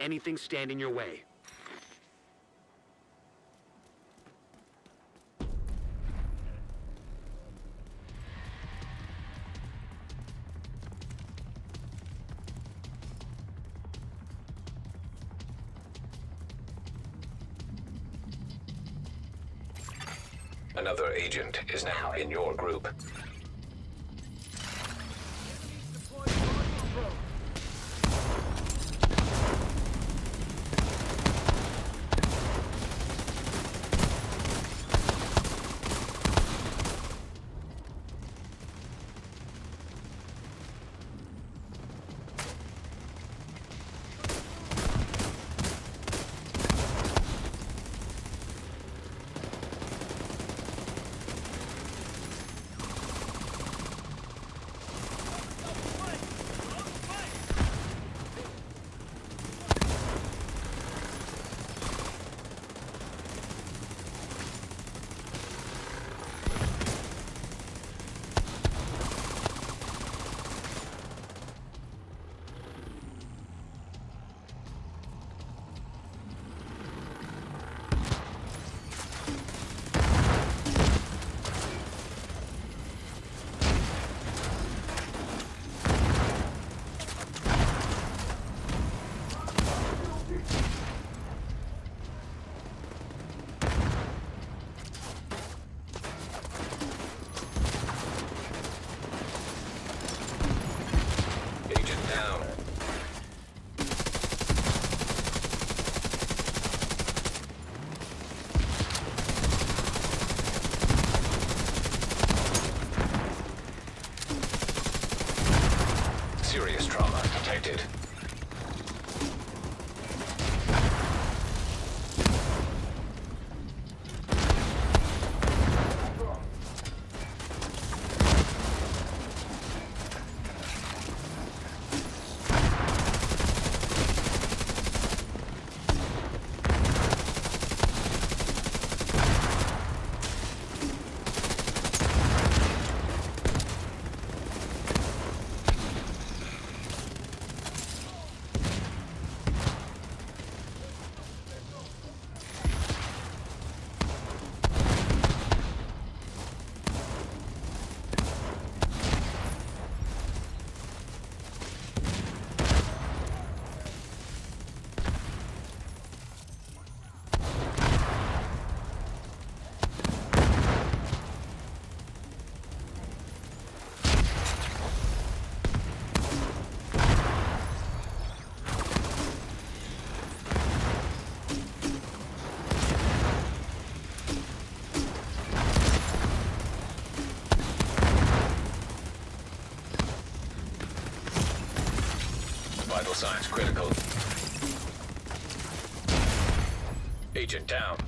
anything stand in your way. Another agent is now in your group. Vital signs critical. Agent down.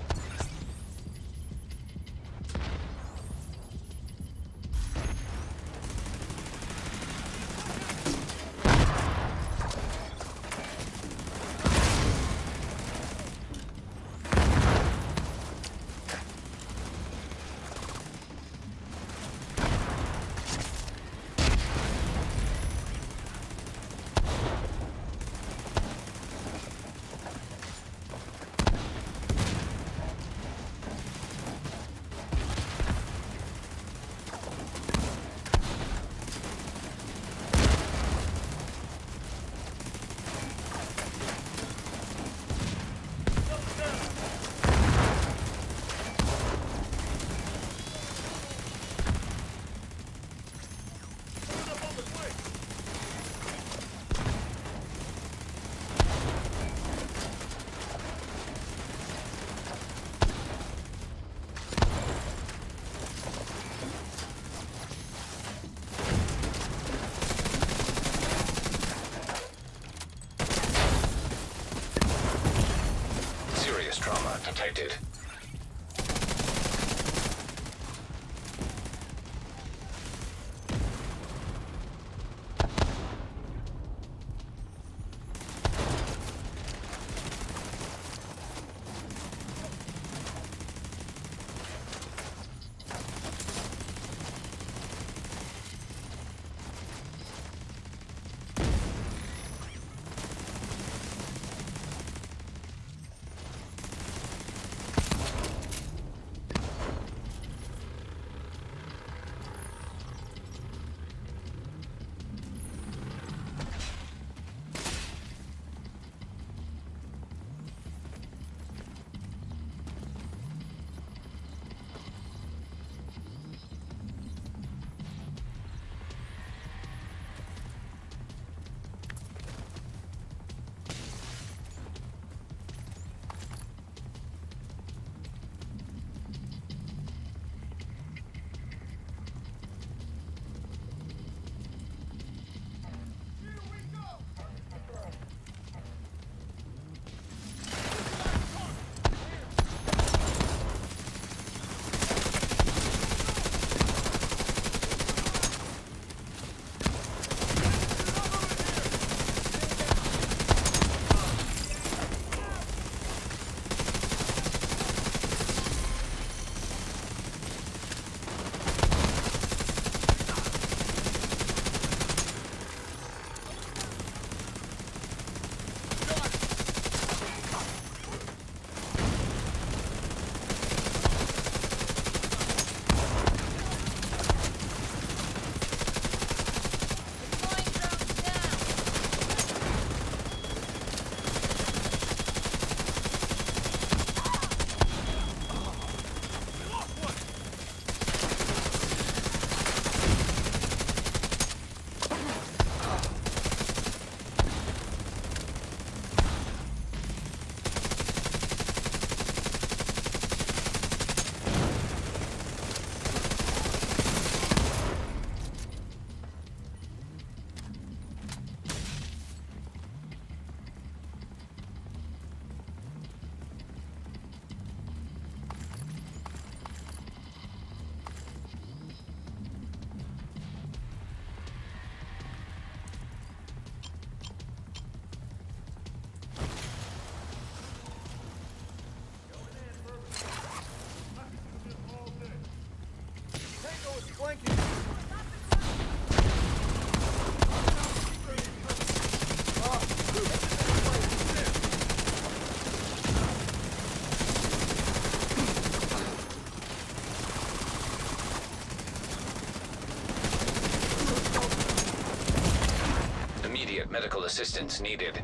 Medical assistance needed.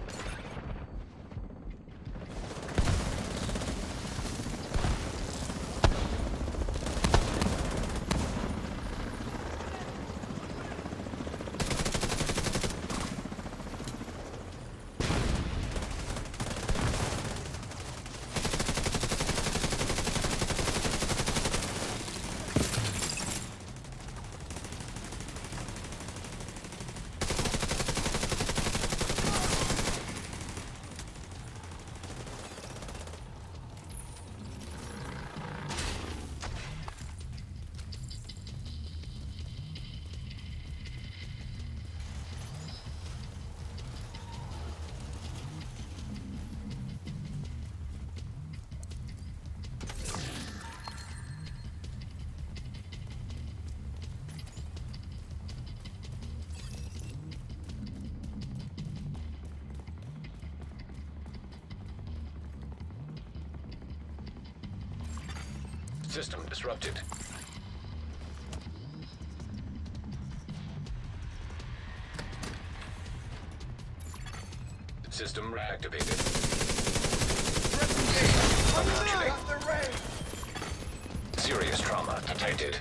System disrupted. System reactivated. Serious trauma detected.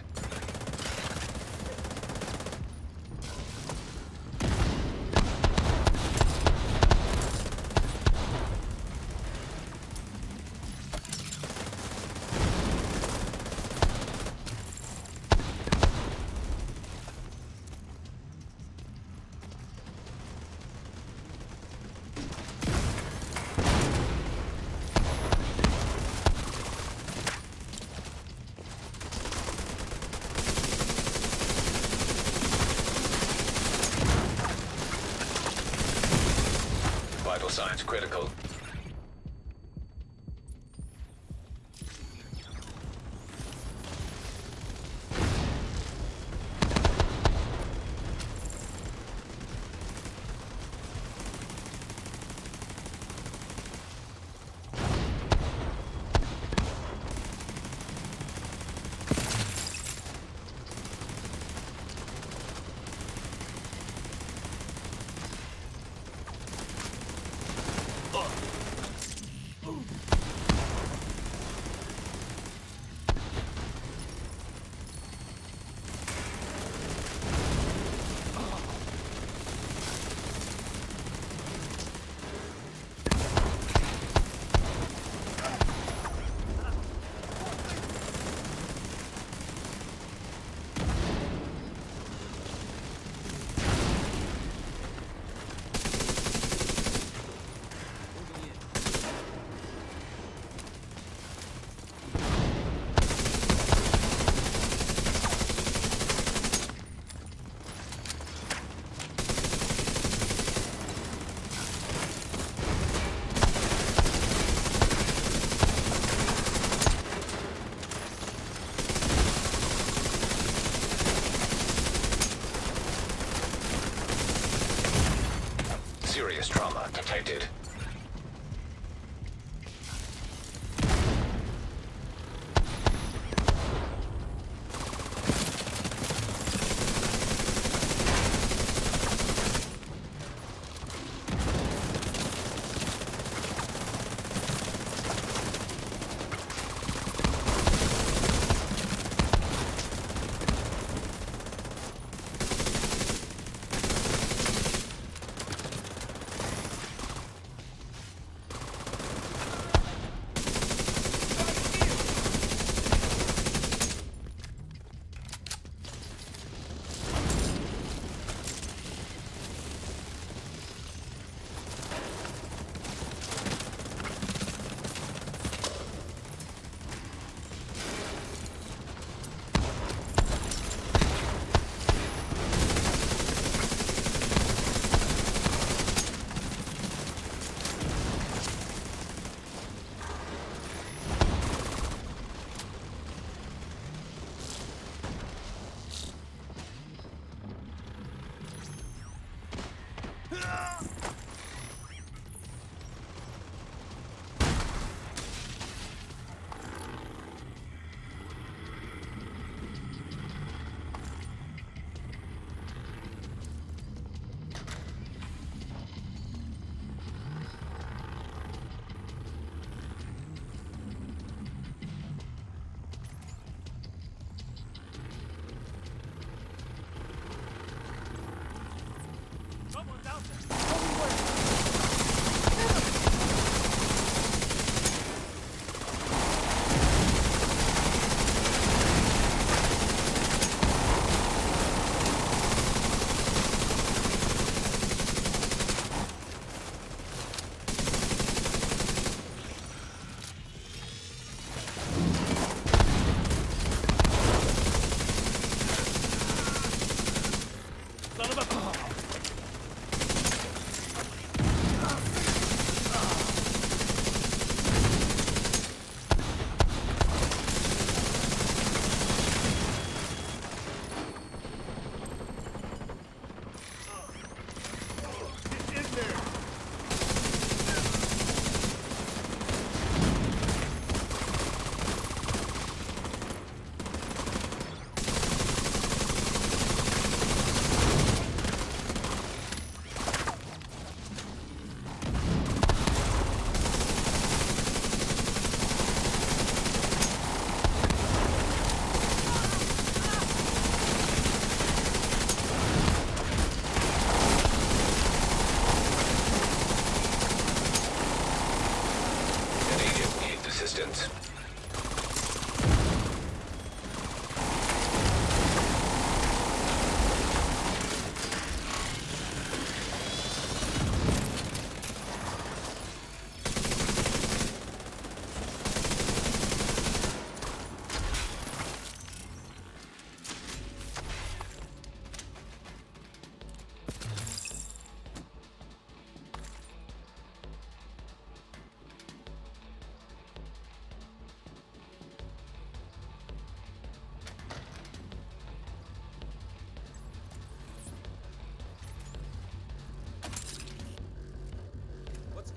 Vital signs critical. Serious trauma detected.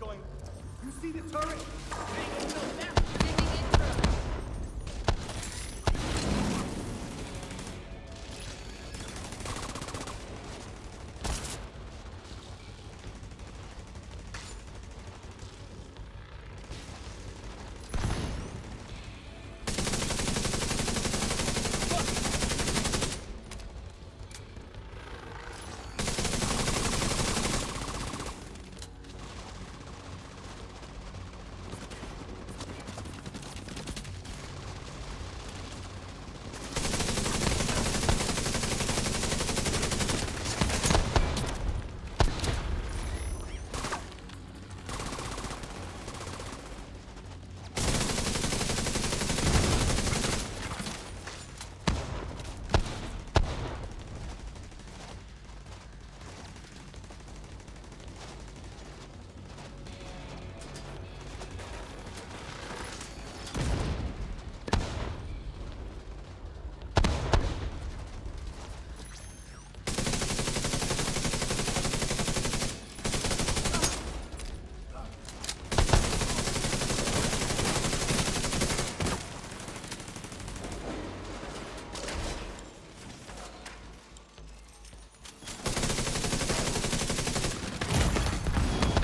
Going? You see the turret?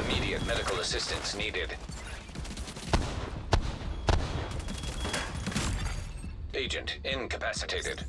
Immediate medical assistance needed. Agent incapacitated.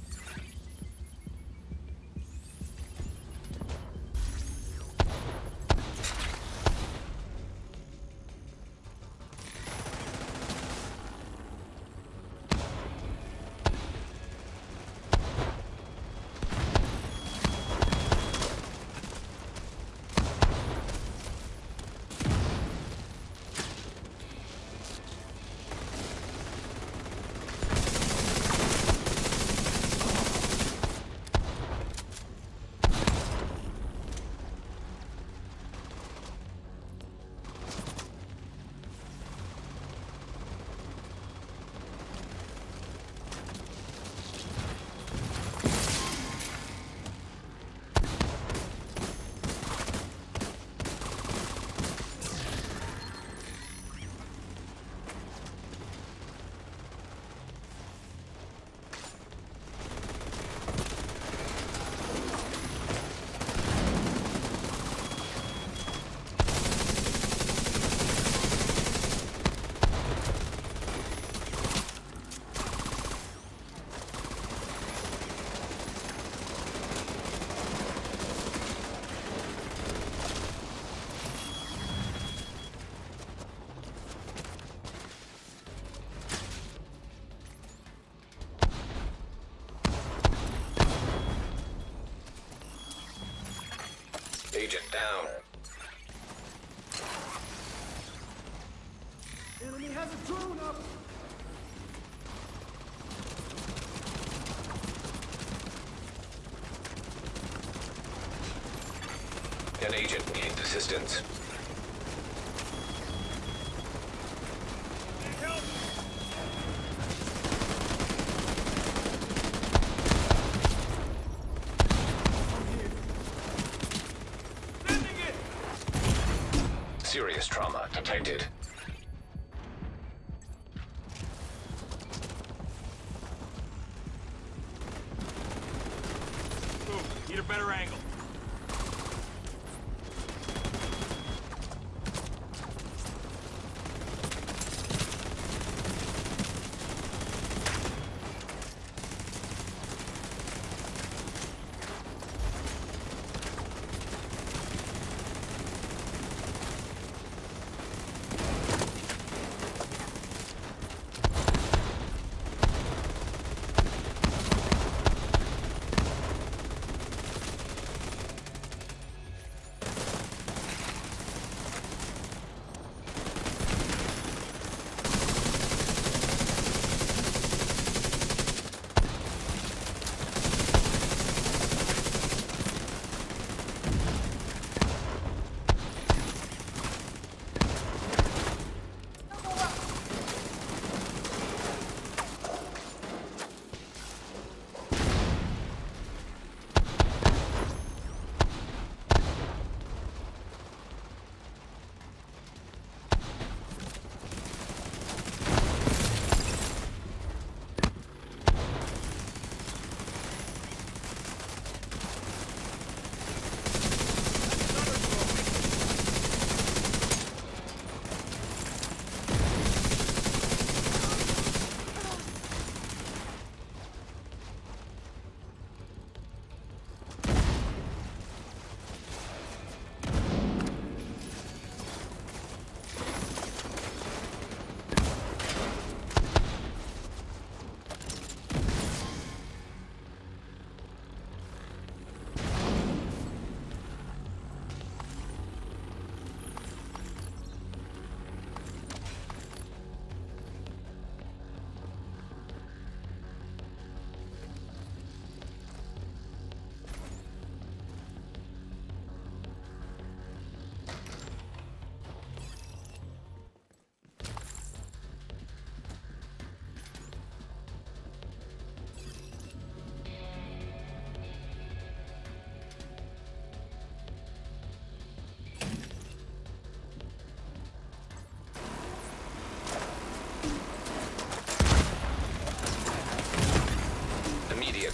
Agent down. Enemy has a drone up! An agent needs assistance. Sending it! Serious trauma detected.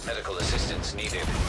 Medical assistance needed.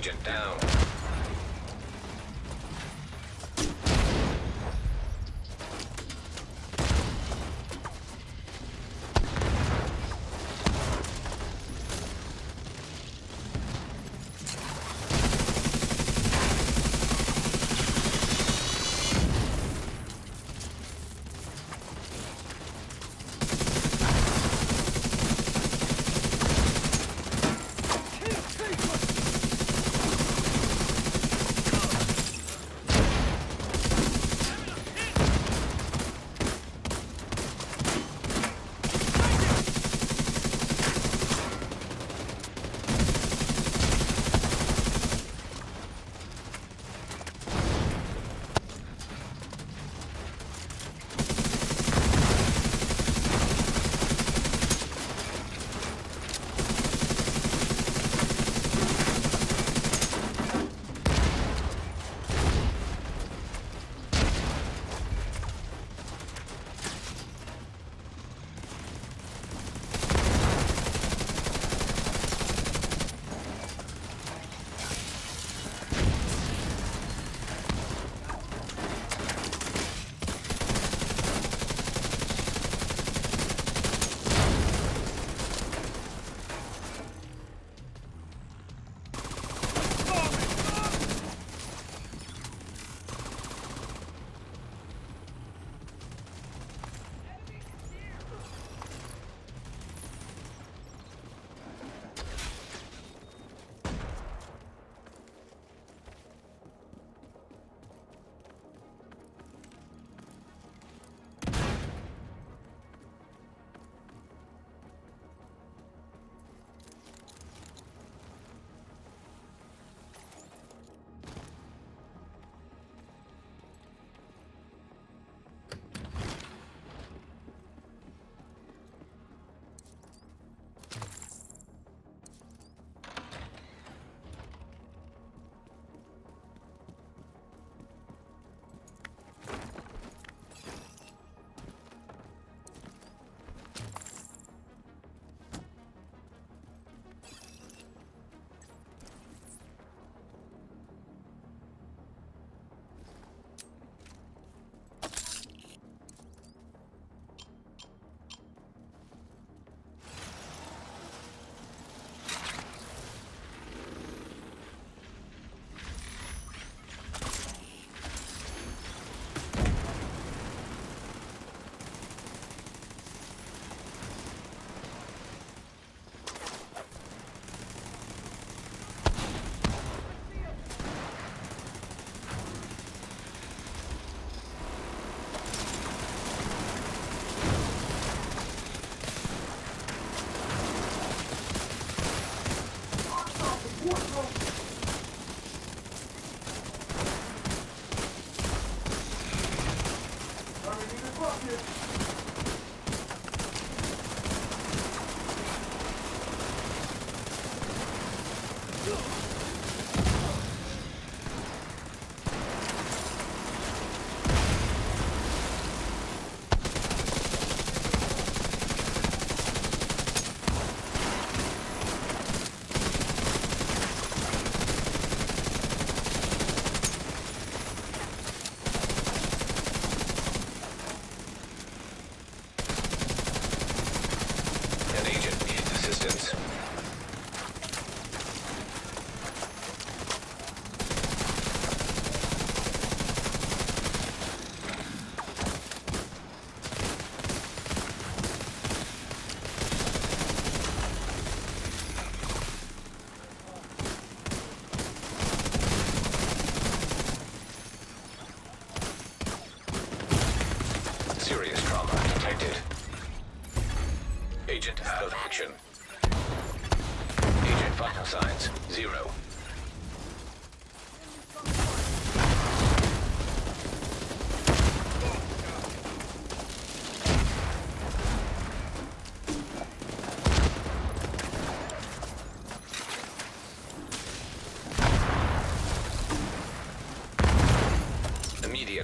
Agent down.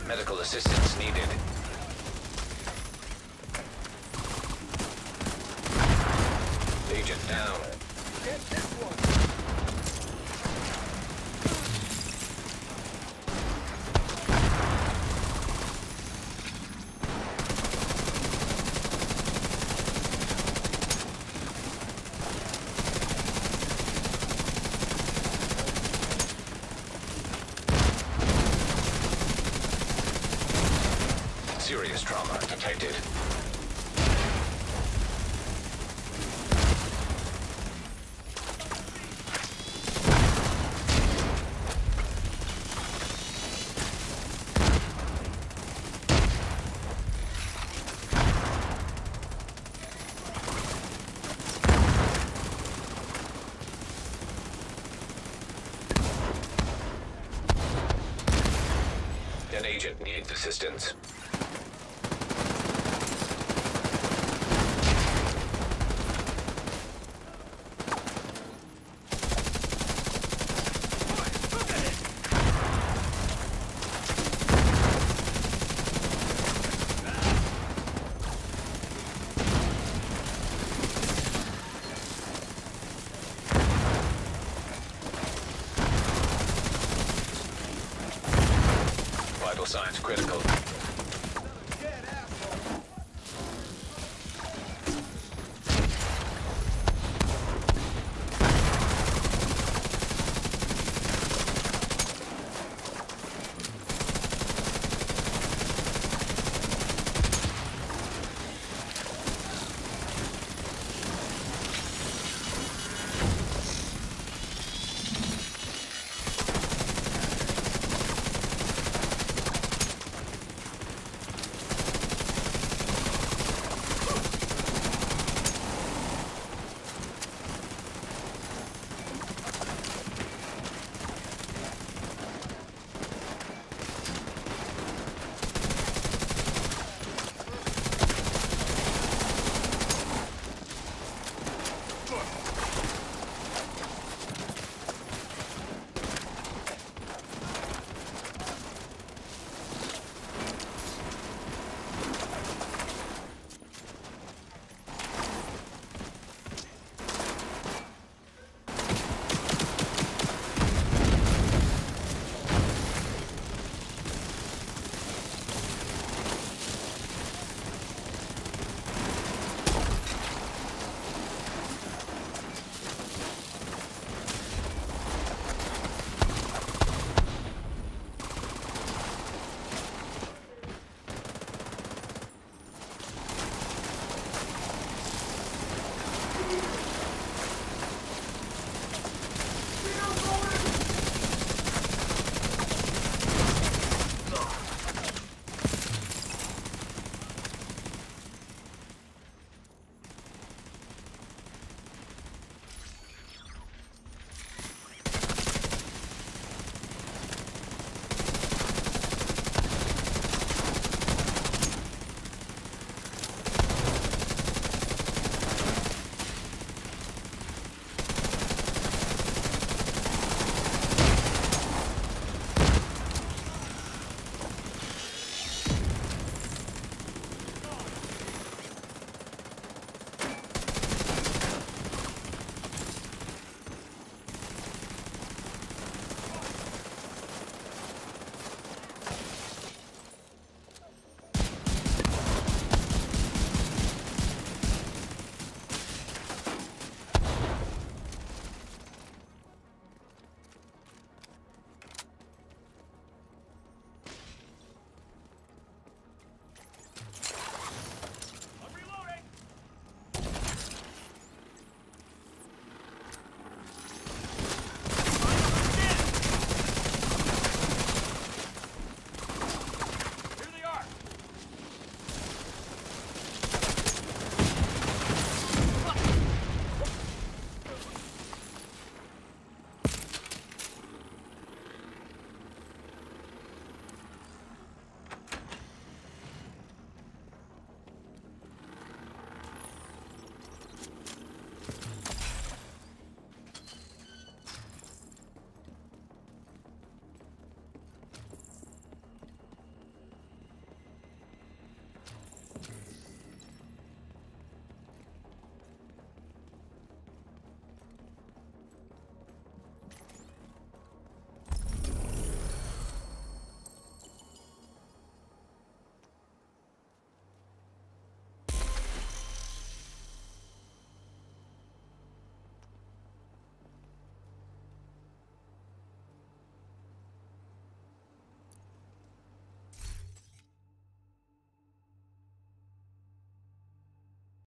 Medical assistance needed. Agent down. Get this one! Serious trauma detected.